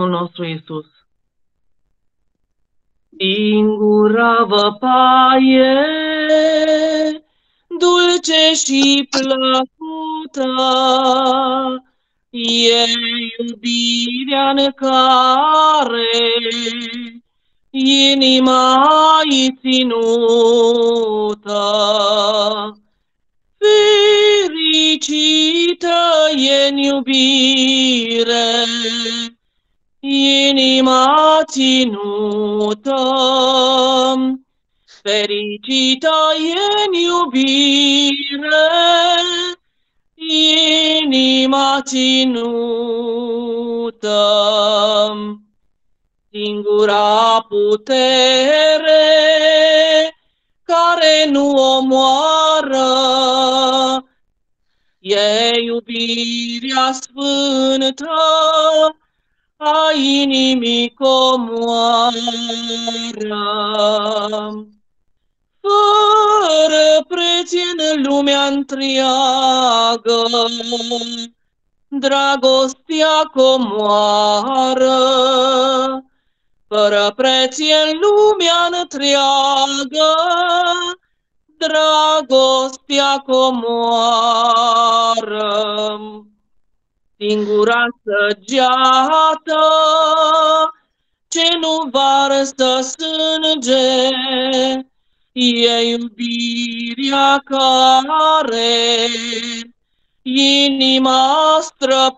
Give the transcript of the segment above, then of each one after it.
Domnul nostru Isus. Singura văpaie, dulce și plăcută, e iubirea în care inima-i ținută. Fericită e în iubire, inima ținută. Fericită e în iubire, inima ținută. Singura putere care nu omoară e iubirea sfântă a inimii comoară. Fără preț în lumea întreagă, dragostea comoară, fără preț în lumea întreagă, dragostea comoară. Singura săgeată ce nu varsă sânge, e iubirea care inima străpunge.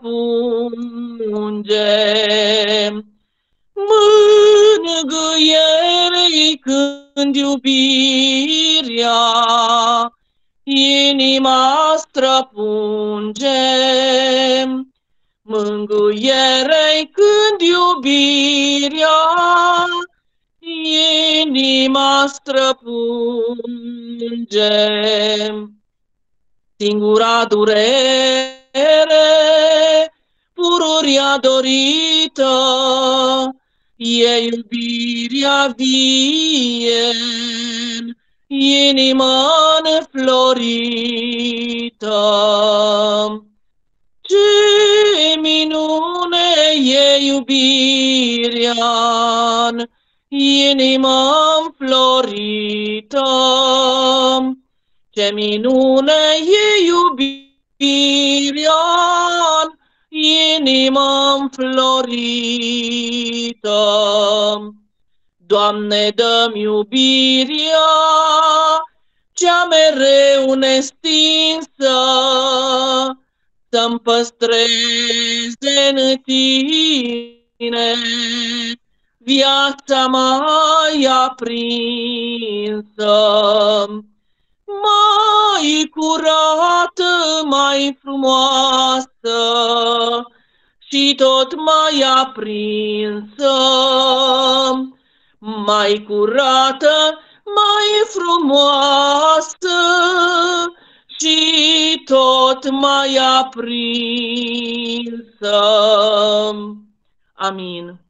Mângâiere când iubirea inima străpunge. Mângâiere când iubirea inima străpunge. Singura durere, pururia dorită, e iubirea vie, inima înflorită. Ce minune e iubirea, inima înflorită. Ce minune e iubirea, inima înflorită. Doamne, dă-mi iubirea, cea mereu nestinsă, să-mi păstreze în tine viața mai aprinsă. Mai curată, mai frumoasă și tot mai aprinsă, mai curată, mai frumoasă și tot mai aprinsă. Amin.